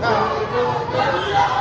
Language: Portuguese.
não